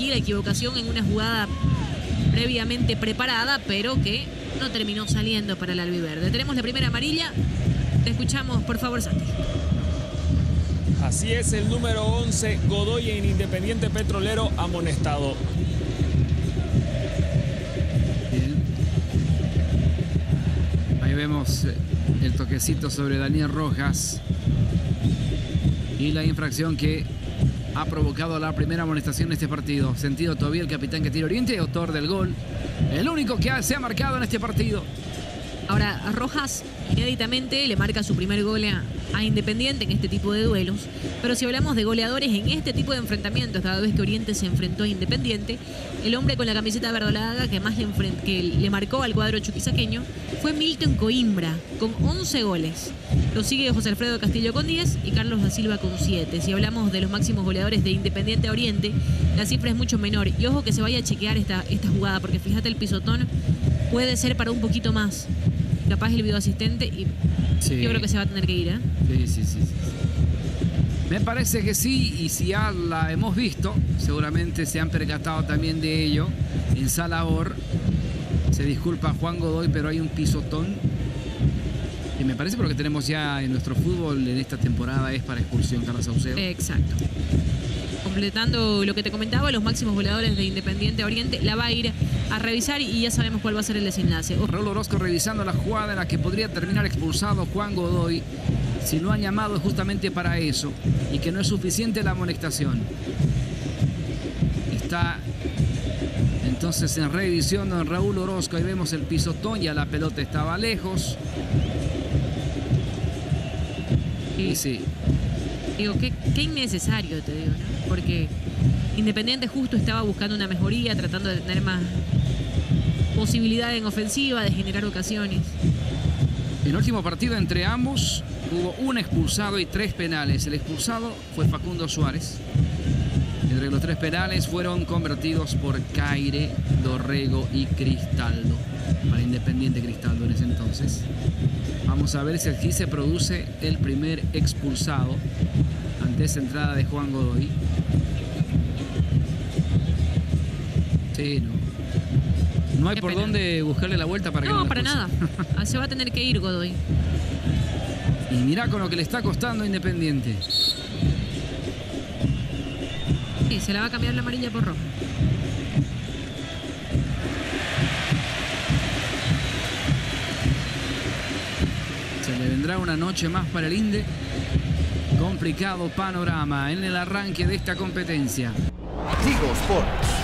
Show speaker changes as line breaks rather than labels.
aquí la equivocación en una jugada previamente preparada, pero que no terminó saliendo para el albiverde. Tenemos la primera amarilla. Te escuchamos, por favor, Santi.
Así es, el número 11, Godoy en Independiente Petrolero amonestado.
Bien. Ahí vemos eh, el toquecito sobre Daniel Rojas. Y la infracción que ha provocado la primera amonestación en este partido. Sentido todavía el capitán que tira Oriente, autor del gol. El único que se ha marcado en este partido.
Ahora, Rojas inéditamente le marca su primer gol a, Independiente en este tipo de duelos. Pero si hablamos de goleadores en este tipo de enfrentamientos, cada vez que Oriente se enfrentó a Independiente, el hombre con la camiseta verdolaga que más le, le marcó al cuadro chuquisaqueño fue Milton Coimbra, con 11 goles. Lo sigue José Alfredo Castillo con 10 y Carlos da Silva con 7. Si hablamos de los máximos goleadores de Independiente a Oriente, la cifra es mucho menor. Y ojo que se vaya a chequear esta, esta jugada, porque fíjate el pisotón puede ser para un poquito más. Capaz el videoasistente y
Sí.
yo creo que se va a tener que ir, ¿eh?
Sí, sí, sí, sí. Me parece que sí, y si ya la hemos visto, seguramente se han percatado también de ello. En Salahor se disculpa Juan Godoy, pero hay un pisotón. Y me parece porque tenemos ya en nuestro fútbol en esta temporada es para expulsión, Carlos Saucedo.
Exacto. Completando lo que te comentaba, los máximos goleadores de Independiente Oriente la va a ir a revisar y ya sabemos cuál va a ser el desenlace.
Raúl Orozco revisando la jugada en la que podría terminar expulsado Juan Godoy. Si lo han llamado justamente para eso y que no es suficiente la amonestación. Está entonces en revisión don Raúl Orozco. Ahí vemos el pisotón, ya la pelota estaba lejos. Y sí,
Digo, qué, qué innecesario, te digo, ¿no? Porque Independiente justo estaba buscando una mejoría, tratando de tener más posibilidad en ofensiva, de generar ocasiones.
En el último partido entre ambos hubo un expulsado y tres penales. El expulsado fue Facundo Suárez. Entre los tres penales fueron convertidos por Caire, Dorrego y Cristaldo. Para Independiente Cristaldo en ese entonces. Vamos a ver si aquí se produce el primer expulsado ante esa entrada de Juan Godoy. Sí, no. No hay
Qué
por
pena.
dónde buscarle la vuelta para que
No,
lo
para nada. Ah, Se va a tener que ir Godoy.
Y mirá con lo que le está costando Independiente.
Sí, se la va a cambiar la amarilla por roja.
Le vendrá una noche más para el Inde. Complicado panorama en el arranque de esta competencia.
Tigo Sports.